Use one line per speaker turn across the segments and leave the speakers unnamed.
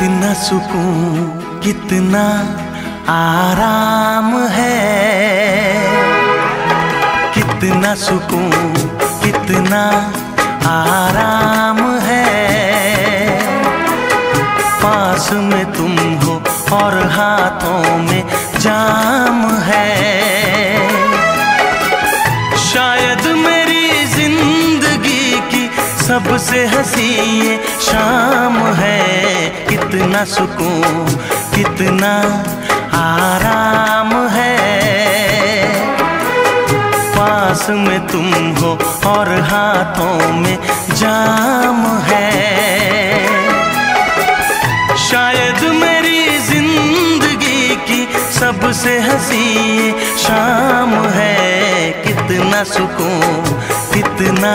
सुकून, कितना आराम है। कितना सुकून, कितना आराम है। पास में तुम हो और हाथों में जाम है। शायद मेरी ज़िंदगी की सबसे हसी शाम है। कितना सुकून, कितना आराम है। पास में तुम हो और हाथों में जाम है। शायद मेरी ज़िंदगी की सबसे हसी शाम है। कितना सुकून, कितना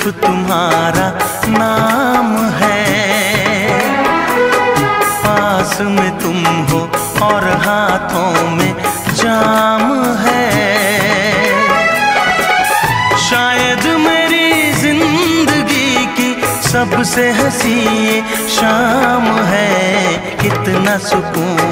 सिर्फ़ तुम्हारा नाम है। पास में तुम हो और हाथों में जाम है। शायद मेरी ज़िंदगी की सबसे हसी शाम है। कितना सुकून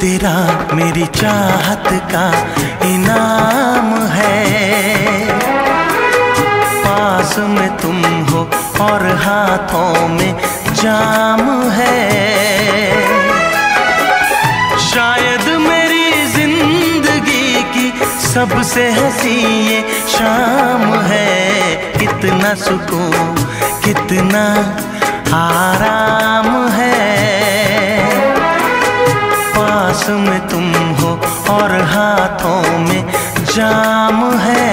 तेरा मेरी चाहत का इनाम है। पास में तुम हो और हाथों में जाम है। शायद मेरी ज़िंदगी की सबसे हसी ये शाम है। कितना सुकून, कितना आराम है। पास में तुम हो और हाथों में जाम है।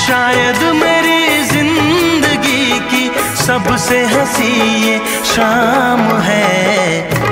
शायद मेरी ज़िंदगी की सबसे हसी ये शाम है।